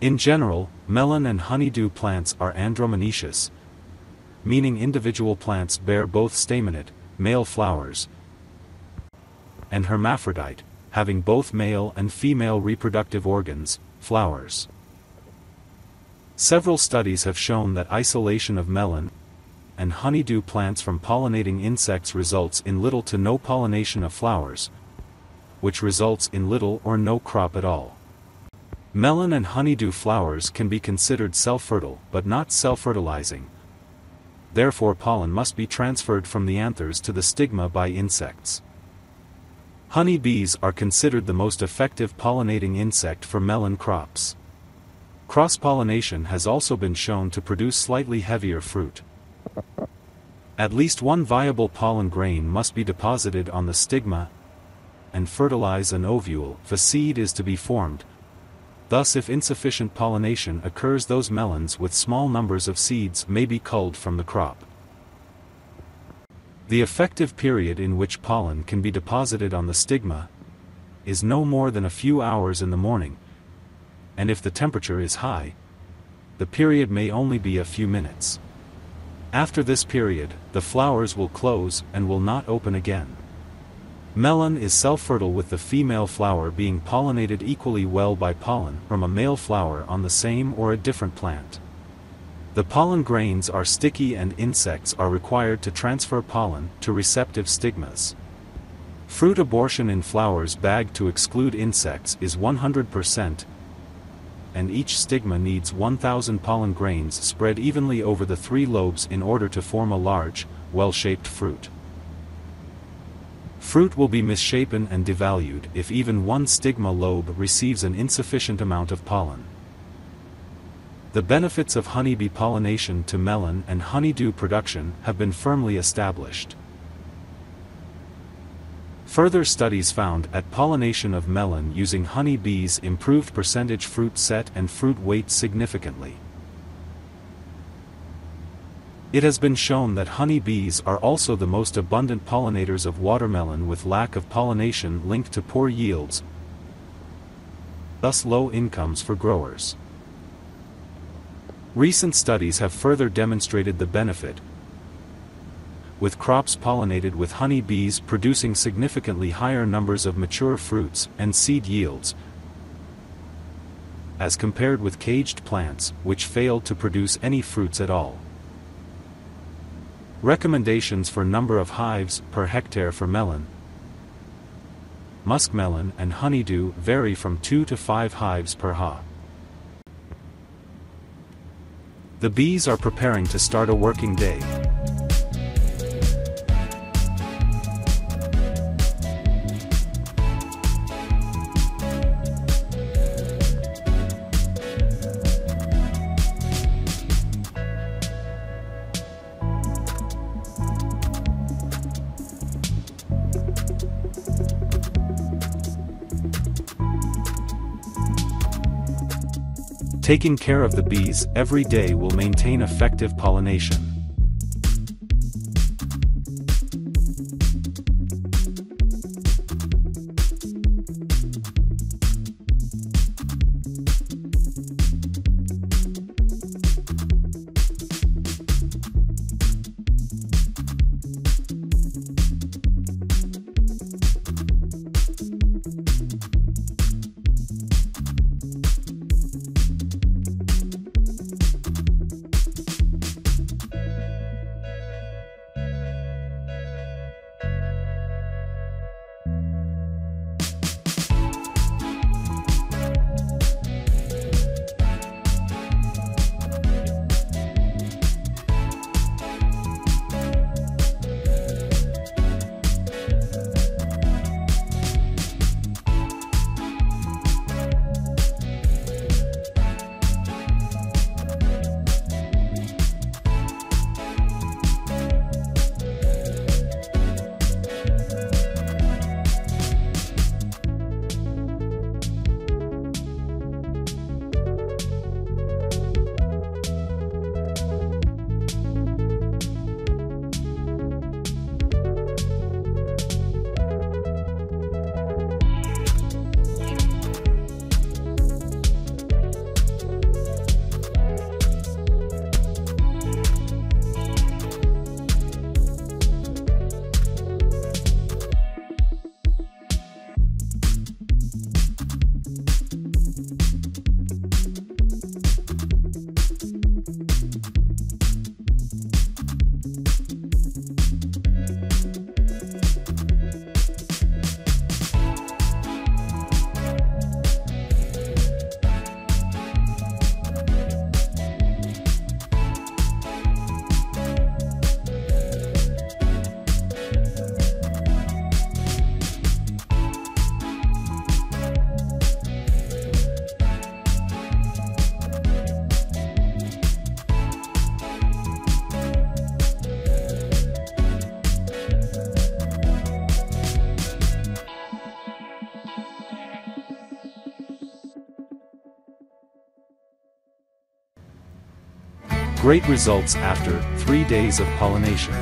In general, melon and honeydew plants are andromonoecious, meaning individual plants bear both staminate, male flowers, and hermaphrodite, having both male and female reproductive organs, flowers. Several studies have shown that isolation of melon and honeydew plants from pollinating insects results in little to no pollination of flowers, which results in little or no crop at all. Melon and honeydew flowers can be considered self-fertile but not self-fertilizing. Therefore pollen must be transferred from the anthers to the stigma by insects. Honey bees are considered the most effective pollinating insect for melon crops. Cross-pollination has also been shown to produce slightly heavier fruit. At least one viable pollen grain must be deposited on the stigma and fertilize an ovule if a seed is to be formed. Thus if insufficient pollination occurs those melons with small numbers of seeds may be culled from the crop. The effective period in which pollen can be deposited on the stigma is no more than a few hours in the morning, and if the temperature is high, the period may only be a few minutes. After this period, the flowers will close and will not open again. Melon is self-fertile with the female flower being pollinated equally well by pollen from a male flower on the same or a different plant. The pollen grains are sticky and insects are required to transfer pollen to receptive stigmas. Fruit abortion in flowers bagged to exclude insects is 100%, and each stigma needs 1000 pollen grains spread evenly over the three lobes in order to form a large, well-shaped fruit. Fruit will be misshapen and devalued if even one stigma lobe receives an insufficient amount of pollen. The benefits of honeybee pollination to melon and honeydew production have been firmly established. Further studies found at pollination of melon using honeybees improved percentage fruit set and fruit weight significantly. It has been shown that honey bees are also the most abundant pollinators of watermelon with lack of pollination linked to poor yields, thus low incomes for growers. Recent studies have further demonstrated the benefit, with crops pollinated with honey bees producing significantly higher numbers of mature fruits and seed yields, as compared with caged plants which failed to produce any fruits at all. Recommendations for number of hives per hectare for melon, muskmelon and honeydew vary from 2 to 5 hives per ha. The bees are preparing to start a working day. Taking care of the bees every day will maintain effective pollination. Great results after 3 days of pollination.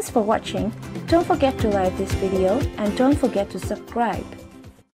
Thanks for watching. Don't forget to like this video and don't forget to subscribe.